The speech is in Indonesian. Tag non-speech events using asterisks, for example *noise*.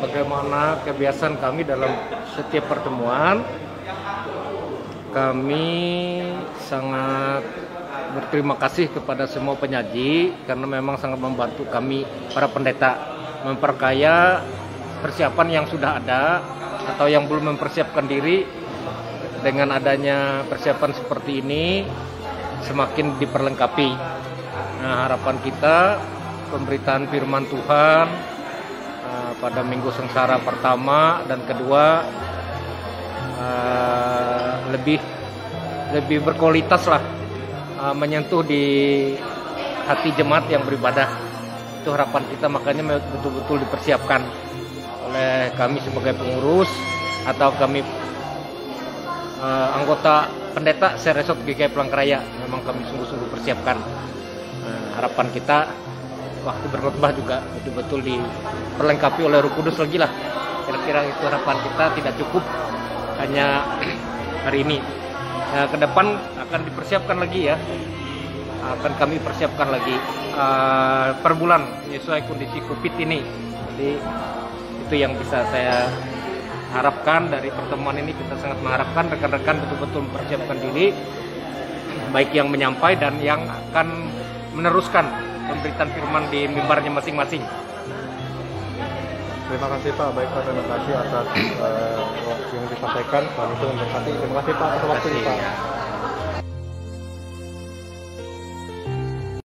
sebagaimana kebiasaan kami dalam setiap pertemuan, kami sangat berterima kasih kepada semua penyaji karena memang sangat membantu kami para pendeta memperkaya persiapan yang sudah ada atau yang belum mempersiapkan diri dengan adanya persiapan seperti ini semakin diperlengkapi. Nah, harapan kita pemberitaan firman Tuhan pada minggu sengsara pertama dan kedua uh, lebih lebih berkualitas lah uh, menyentuh di hati jemaat yang beribadah. Itu harapan kita makanya betul-betul dipersiapkan oleh kami sebagai pengurus atau kami uh, anggota pendeta Seresot GKI Pelangkaraya memang kami sungguh-sungguh persiapkan uh, harapan kita waktu berkhotbah juga betul-betul diperlengkapi oleh Roh Kudus lagi lah. Kira-kira itu harapan kita tidak cukup hanya *clears throat* hari ini. Nah, ke depan akan dipersiapkan lagi ya. Akan kami persiapkan lagi uh, per bulan sesuai kondisi covid ini. Jadi itu yang bisa saya harapkan dari pertemuan ini. Kita sangat mengharapkan rekan-rekan betul-betul mempersiapkan diri *clears throat* baik yang menyampai dan yang akan meneruskan pemberitaan firman di mimbarnya masing-masing. Terima kasih Pak, baik Pak, terima kasih atas uh, yang disampaikan. Kami itu memberkati. Terima kasih Pak atas waktu Pak.